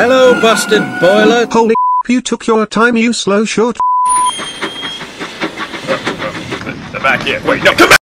Hello, busted boiler. Holy you took your time you slow short Back here. Wait, no, come back!